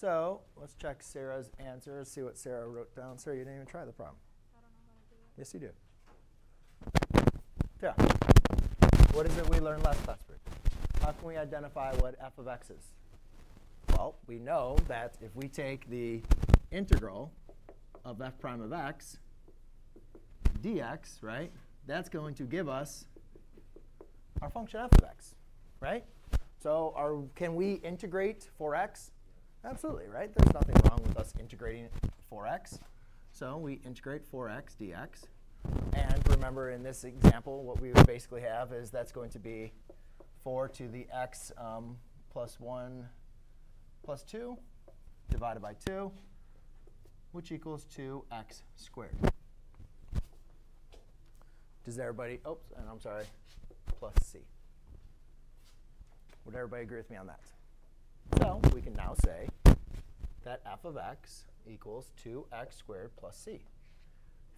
So let's check Sarah's answer, see what Sarah wrote down. Sarah, you didn't even try the problem. I don't know how to do it. Yes, you do. Yeah. What is it we learned last class, How can we identify what f of x is? Well, we know that if we take the integral of f prime of x dx, right, that's going to give us our function f of x, right? So are, can we integrate for x? Absolutely, right? There's nothing wrong with us integrating 4x. So we integrate 4x dx. And remember, in this example, what we basically have is that's going to be 4 to the x um, plus 1 plus 2 divided by 2, which equals 2x squared. Does everybody, oops, and I'm sorry, plus c. Would everybody agree with me on that? So we can now say that f of x equals 2x squared plus c.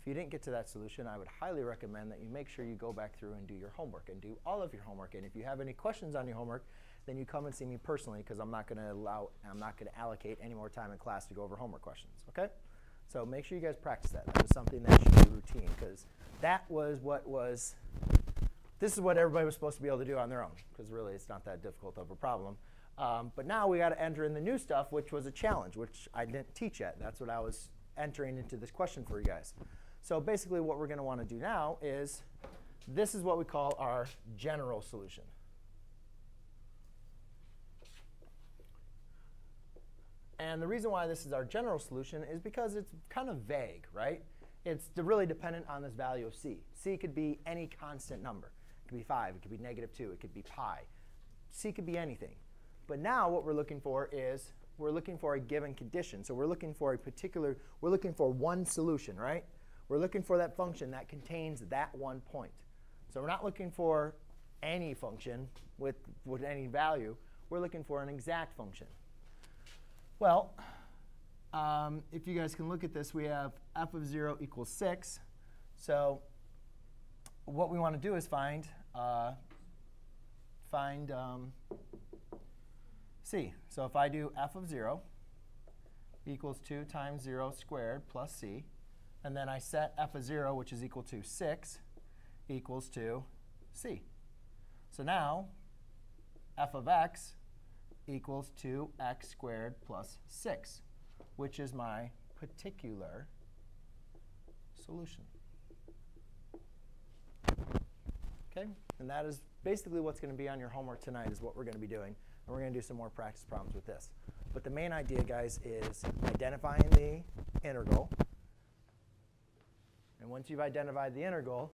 If you didn't get to that solution, I would highly recommend that you make sure you go back through and do your homework and do all of your homework. And if you have any questions on your homework, then you come and see me personally because I'm not going to allow, I'm not going to allocate any more time in class to go over homework questions. Okay? So make sure you guys practice that. That is something that should be routine because that was what was. This is what everybody was supposed to be able to do on their own because really it's not that difficult of a problem. Um, but now we got to enter in the new stuff, which was a challenge, which I didn't teach yet. That's what I was entering into this question for you guys. So basically what we're going to want to do now is this is what we call our general solution. And the reason why this is our general solution is because it's kind of vague, right? It's really dependent on this value of c. c could be any constant number. It could be 5, it could be negative 2, it could be pi. c could be anything. But now what we're looking for is we're looking for a given condition. So we're looking for a particular, we're looking for one solution, right? We're looking for that function that contains that one point. So we're not looking for any function with, with any value. We're looking for an exact function. Well, um, if you guys can look at this, we have f of 0 equals 6. So what we want to do is find, uh, find um, c. So if I do f of 0 equals 2 times 0 squared plus c, and then I set f of 0, which is equal to 6, equals to c. So now f of x equals 2x squared plus 6, which is my particular solution. Okay, and that is basically what's going to be on your homework tonight is what we're going to be doing. And we're going to do some more practice problems with this. But the main idea, guys, is identifying the integral. And once you've identified the integral,